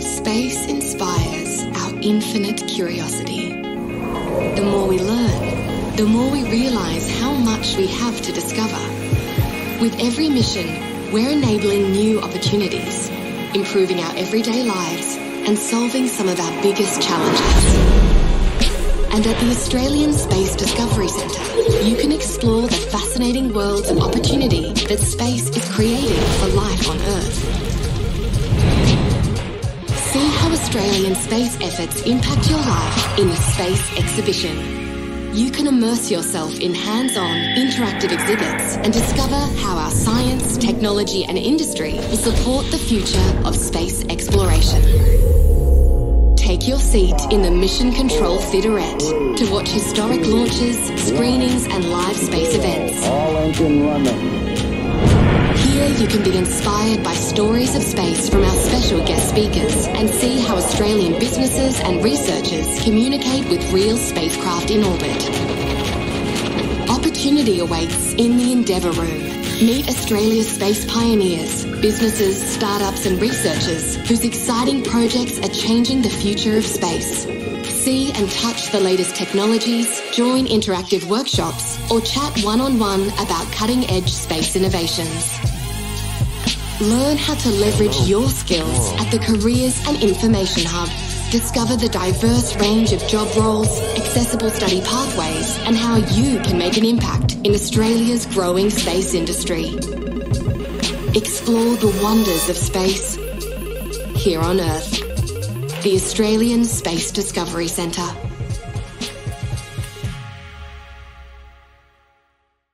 Space inspires our infinite curiosity. The more we learn, the more we realize how much we have to discover. With every mission, we're enabling new opportunities, improving our everyday lives, and solving some of our biggest challenges. And at the Australian Space Discovery Centre, you can explore the fascinating worlds of opportunity that space is creating for life on Earth. Australian space efforts impact your life in the Space Exhibition. You can immerse yourself in hands-on, interactive exhibits and discover how our science, technology and industry will support the future of space exploration. Take your seat in the Mission Control Theaterette to watch historic launches, screenings and live space events. All engine running. You can be inspired by stories of space from our special guest speakers and see how Australian businesses and researchers communicate with real spacecraft in orbit. Opportunity awaits in the Endeavour Room. Meet Australia's space pioneers, businesses, startups and researchers whose exciting projects are changing the future of space. See and touch the latest technologies, join interactive workshops, or chat one-on-one about cutting-edge space innovations. Learn how to leverage your skills at the Careers and Information Hub. Discover the diverse range of job roles, accessible study pathways, and how you can make an impact in Australia's growing space industry. Explore the wonders of space here on Earth. The Australian Space Discovery Centre.